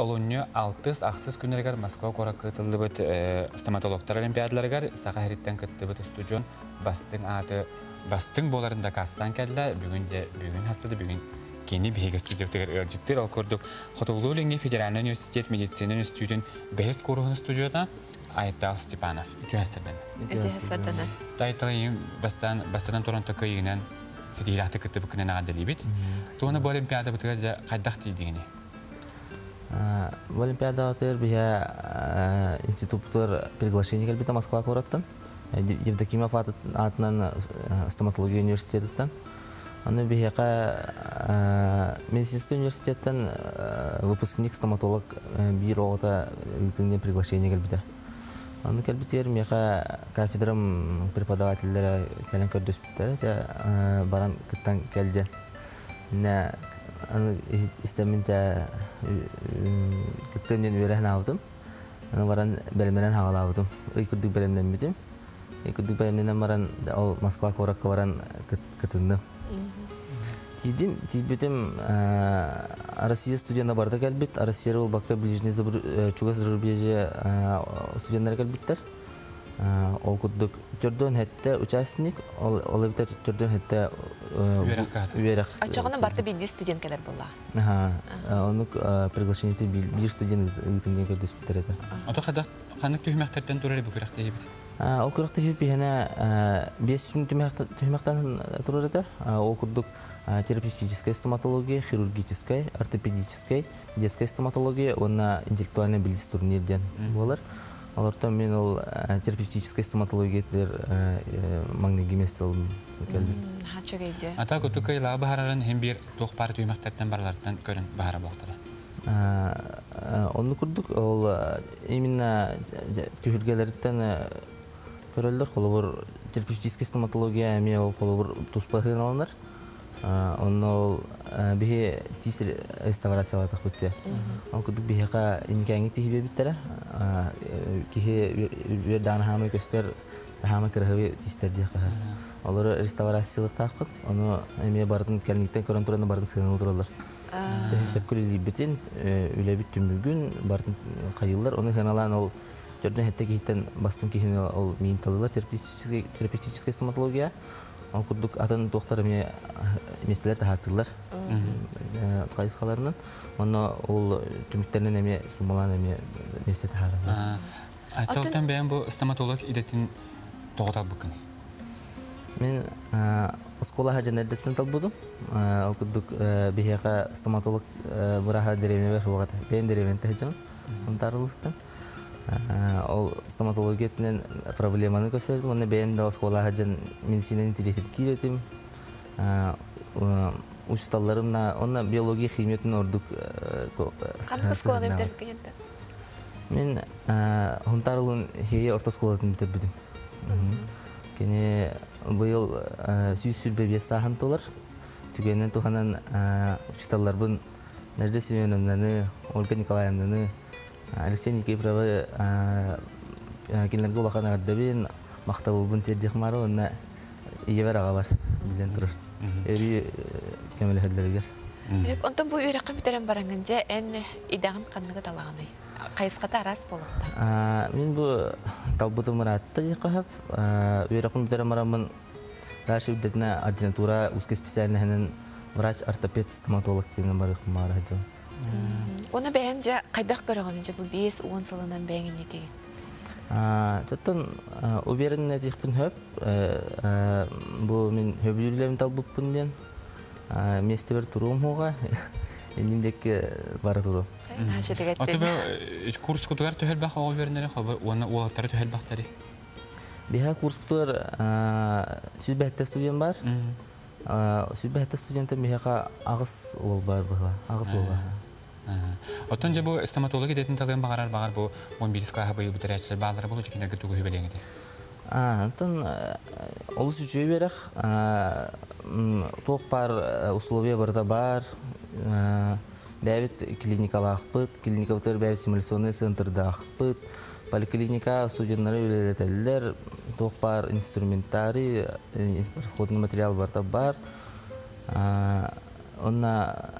Олунню алтыс ақсыз күнергер Москва кора кытылды бит стоматологтар олимпиадаларгар сақа хериттен кытты бит студион бастың аты бастың боларында кастан келді бүгін де бүгін хастады бүгін кені беге студиятыгар ылжыттыр ол көрдік Хотулу Ленге федеральный университет медицина институтын бәйіз коруғын студияда Айтал Степанов үтүәстерден. Өтесәтәнә. Тайтылайым бастан бастан торонто кыйынан сетилахты кытты букнен агадали бит. Туны бу олимпиада кайдах тидигини. В Олимпиада отыр бия институттар приглашение келбите Москва кораттан. Евдокимов атынан стоматология университететтен. Аны бияка медицинский университеттен выпускник стоматолог бир оғыта приглашение келбите. Аны кәлбитер меха кафедрам преподавательләре кәлен көрдөспүттәр жа баран кәлде. Аны истеминчә кыттан мен үрәһен алдым. Аны баран белмәнән хагалавдым. Ый күрдүк белемнән битем. Ый белемнән баран ол Москва коракка баран кытынды. Тидим, тибетим Россия студияна барда кәлбит. Россия ул бакка ближний чугас зарубежье студентлар кәлбиттер. Ол күрдүк төрдөн хәтта участник, ол ол битер төрдөн хәтта Үерәк Ачагына барда бинди студент келер була. Ага, оны приглашение ти бир студент итинген көрдөс битер эте. Ото кайдах ханык түймәктәрдән туры бу күрәк тиеп. Ол күрәкте хип бихәнә 5 gün түймәктән турыр эте. Ол күрдүк терапевтическая стоматология, хирургическая, ортопедическая, детская стоматология, онна интеллектуальный билдис турнирден болар. Алардан мен ол терапевтическая стоматология дер магнеги местел келди. Хачагайде. Ата көтү кайла баһарарын һәм бир тох пар түймәктәрдән барлардан көрен баһара булдыра. Онны күрдүк, ол именно түйүргелерден көрөлдөр, холобур терапевтическая стоматология, эми ол холобур туспахын алынар. Онно ол бихе тис реставрациялатах битте. Ол күдүк бихека инкәңи тихибе биттера. Кихе вердан хама көстер хама кырһыбы тистер дия кахар. Олар реставрациялык тахыт. Оны эме бардын кәлниктен көрөн тураны бардын сыгыныл туралар. Дэсеп күлли битин үле бит түмүгүн бардын кайыллар. Оны ханалан ол Жөрдөн хетте кихиттен бастын кихин ол мин талыла терапевтическая стоматология. Ол курдук атын доктор эме местелер тахартылар. Кайсаларынан. Оны ол түмүктеринен эме сумалан эме месте тахарылар. Аталтан бәйән бу стоматолог идетин тоготал букыны. Мен школа хаҗанәдәттән талбудым. Ол курдук бихяка стоматолог бураха деревне бер вакыт. Бен деревне тәҗән. Онтарлыктан. Ол стоматологиятнен проблеманы көсөрдүм. Оны бәйән дә школа хаҗан медицинаны тирәтеп киретим. Учталларымна, онна биология химиятын ордук. Канкы сколаны битер кенде. Мен хунтарлын хейе орта школатын битирбидим. Кене быйыл сүйүс сүрбе бес сахан толар. Түгенен туханан учталларбын Надежда Семеновнаны, Ольга Николаевнаны, Алексей Никифорова кинлерге улахан ардабин мактабылбын тердих мары онна иебер ага бар билен турар. Эри кемеле хәлләргә. Онтон бу үрәккә битерән барангынча эн идагын канныгы талаганы. Кайыската арас болыкта. Мин бу талбутым маратта якып, үрәккә битерән марамын дальше үдәтнә ординатура узкий специальныйның врач ортопед стоматолог деген бар мара җан. Оны бәйәнчә кайдак көрәгәнчә бу 5-10 сылынан бәйгән ике. Жаттан уверенне дихпин хөп, бу мин хөбүрләм талбуппын ден. Месте бер турум хуга. Нимдеке бар туру. Аты бу курс төһәл бах ого бернәре хабы, оны уаттары төһәл бахтары. Биха курс сүбәттә студент бар. Була. Агыс ул бар. Отон же бу стоматология детин талын багарар багар бу 11 класс бу бутырачы балары болу жекендерге тугу хөбелеңди. А, антон олус үчөй берек. Ток бар условия барда бар. Бәбит клиникалар акпыт, клиникалар бәбит симуляционный центрда акпыт. Поликлиника студентлары үлелетелер, ток бар инструментарий, расходный материал барда бар. Онна